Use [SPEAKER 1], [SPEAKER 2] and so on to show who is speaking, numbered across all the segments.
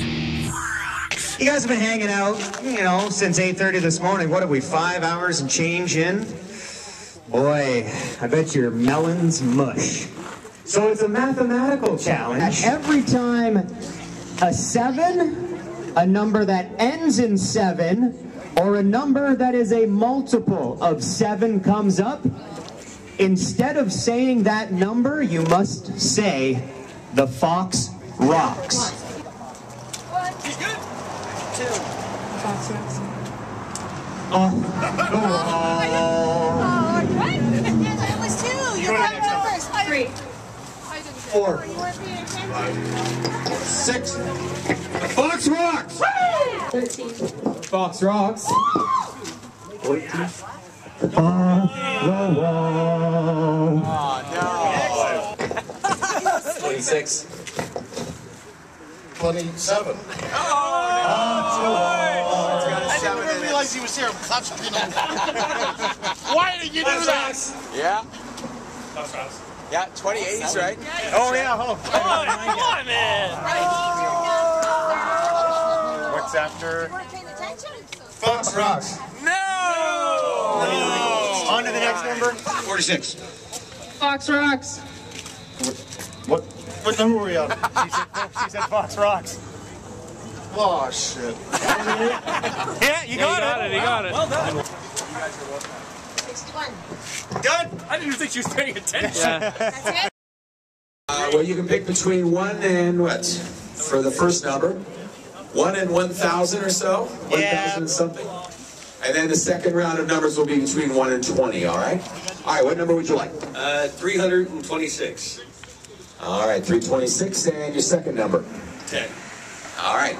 [SPEAKER 1] You guys have been hanging out, you know, since 8.30 this morning. What are we, five hours and change in? Boy, I bet your melon's mush. So it's a mathematical challenge.
[SPEAKER 2] Every time a seven, a number that ends in seven, or a number that is a multiple of seven comes up, instead of saying that number, you must say the fox rocks.
[SPEAKER 3] Oh, what? It was two. You got first. Three.
[SPEAKER 1] Four.
[SPEAKER 3] You weren't paying attention.
[SPEAKER 1] Six. Fox rocks!
[SPEAKER 2] Fox rocks.
[SPEAKER 4] Twenty-six.
[SPEAKER 5] 27.
[SPEAKER 6] I didn't even realize he was here. I'm clutching, you know. Why did you do that?
[SPEAKER 4] Yeah. Fox Rocks. Yeah, 28, he's right.
[SPEAKER 6] Oh, yeah. Oh.
[SPEAKER 5] What's after?
[SPEAKER 3] You weren't paying attention.
[SPEAKER 5] Fox Rocks. No!
[SPEAKER 6] On to the next number.
[SPEAKER 5] 46.
[SPEAKER 7] Fox Rocks.
[SPEAKER 5] What? What number were we on? she, said, she said Fox Rocks. Oh, shit.
[SPEAKER 6] Yeah, you got,
[SPEAKER 7] it. He got it.
[SPEAKER 6] Well done.
[SPEAKER 3] 61.
[SPEAKER 6] Done. I didn't even think she was paying attention.
[SPEAKER 3] That's it.
[SPEAKER 4] Uh, well, you can pick between 1 and what? For the first number? 1 and 1,000 or so? 1,000 and something? And then the second round of numbers will be between 1 and 20, all right? All right, what number would you like?
[SPEAKER 8] Uh, 326.
[SPEAKER 4] All right, 326, and your second number.
[SPEAKER 8] 10.
[SPEAKER 4] All right.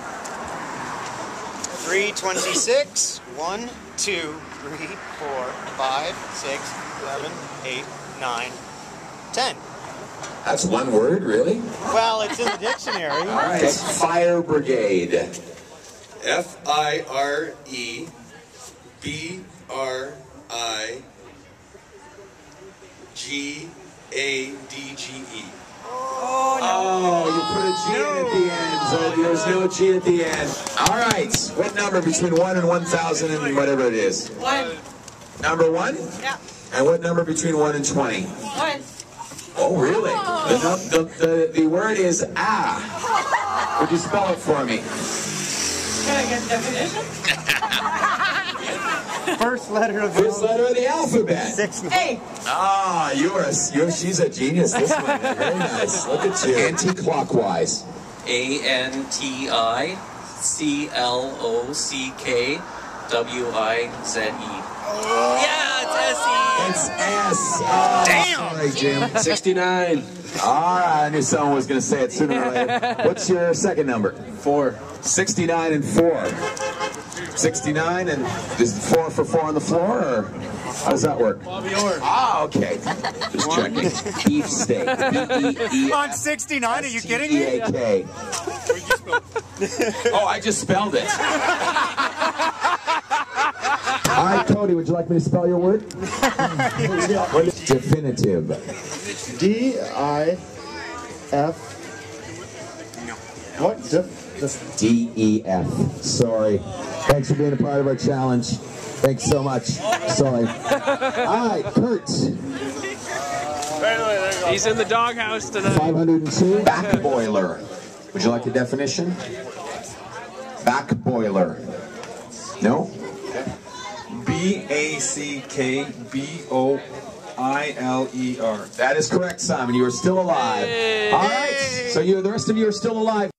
[SPEAKER 6] 326. 1, 2, 3, 4, 5, 6, 7, 8, 9, 10.
[SPEAKER 4] That's one word, really?
[SPEAKER 6] Well, it's in the dictionary.
[SPEAKER 4] All right. Fire Brigade.
[SPEAKER 8] F I R E B R I G A D G E.
[SPEAKER 4] Oh, no you put a G in at the end, so there's no G at the end. All right. What number between 1 and 1,000 and whatever it is?
[SPEAKER 3] One.
[SPEAKER 4] Number 1?
[SPEAKER 3] Yeah.
[SPEAKER 4] And what number between 1 and 20?
[SPEAKER 3] One.
[SPEAKER 4] Oh, really? The, num- the, the, the word is ah. Would you spell it for me?
[SPEAKER 7] Can I get definition?
[SPEAKER 6] First letter of the
[SPEAKER 4] First letter of the alphabet.
[SPEAKER 6] Six.
[SPEAKER 7] Hey.
[SPEAKER 4] Ah, you're a, you're, she's a genius, this one. Very nice. Look at you. Anti-clockwise.
[SPEAKER 9] A N T I C L O C K W I Z E. Yeah, it's S E.
[SPEAKER 4] It's S. Oh,
[SPEAKER 6] Damn.
[SPEAKER 4] Sorry, Jim.
[SPEAKER 9] 69.
[SPEAKER 4] All right, I knew someone was going to say it sooner or later. What's your second number?
[SPEAKER 9] Four.
[SPEAKER 4] 69 and 4. 69 and is it 4 for 4 on the floor, or how does that work? Bobby Orr. Ah, okay. Just checking. Beef steak. B-E-E-F.
[SPEAKER 6] On 69, are you kidding me?
[SPEAKER 4] T-E-A-K. Oh, I just spelled it. All right, Cody, would you like me to spell your word? Definitive.
[SPEAKER 5] D I F. What? Def, def,
[SPEAKER 4] D-E-F. Sorry. Thanks for being a part of our challenge. Thanks so much. Sorry. All right, Kurt.
[SPEAKER 7] He's in the doghouse tonight.
[SPEAKER 4] 502. Back boiler. Would you like a definition? Back boiler. No?
[SPEAKER 10] B A C K B O I L E R.
[SPEAKER 4] That is correct, Simon. You are still alive. All right. So you, the rest of you are still alive.